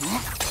Yeah.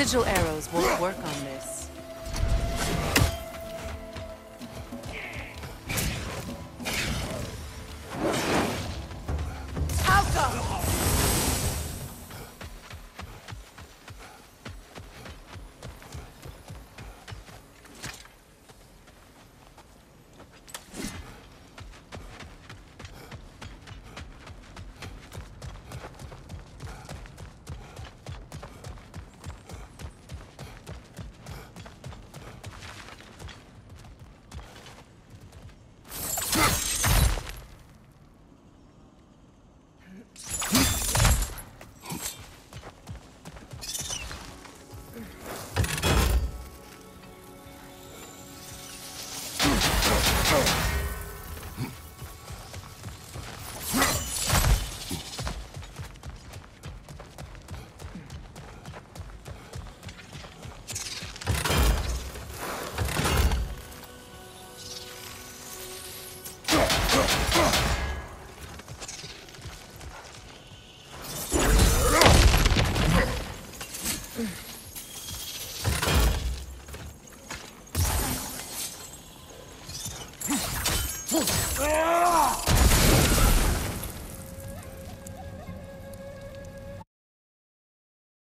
Sigil arrows won't work on this. Huh! 不可